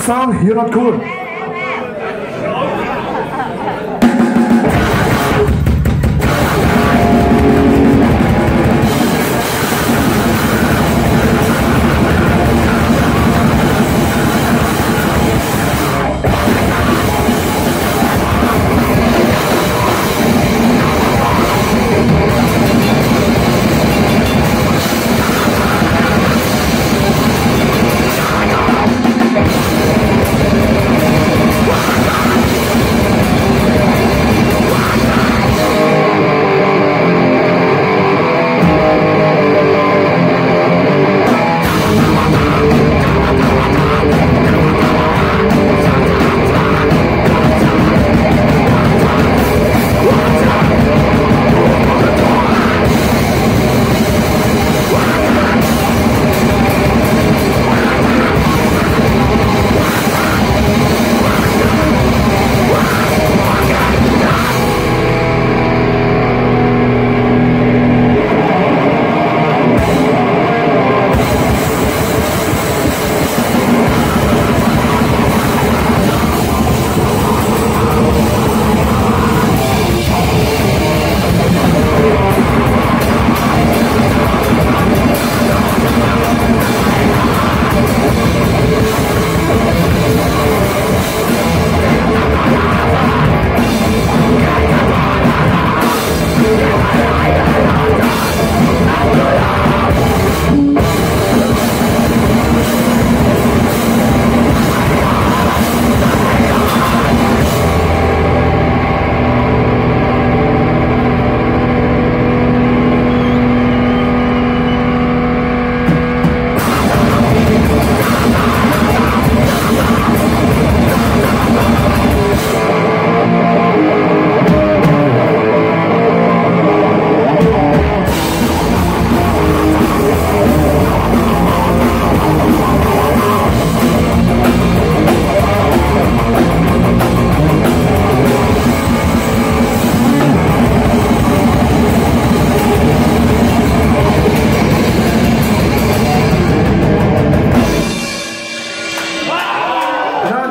song, You're Not Cool.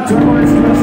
情報です。